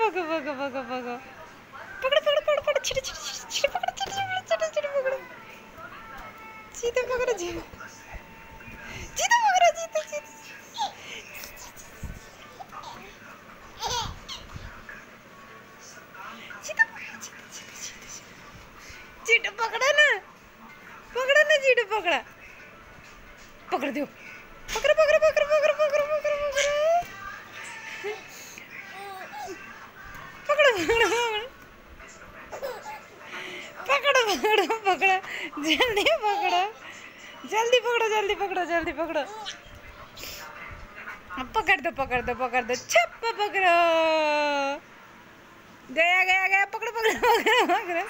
பக்கு பக்கு பக்கு பக்கு பக்கடு பக்கடு பக்கடு பக்கடு. சிடு சிடு சிடு சிடு பக்கடு. சிடு சிடு சிடு சிடு பக்கடு. சீதா பக்கடு சீதா. சீதா பக்கடு சீதா சீதா. चीट पकड़ा ना पकड़ा ना चीट पकड़ा पकड़ दो पकड़ पकड़ पकड़ो पकड़ो पकड़ो। जल्दी पकड़ो। जल्दी पकड़ो जल्दी पकड़ो जल्दी पकड़ो। पकड़ दो पकड़ दो पकड़ दो। छप, पकड़ो। गया गया गया। पकड़ो पकड़ो पकड़ो पकड़ो।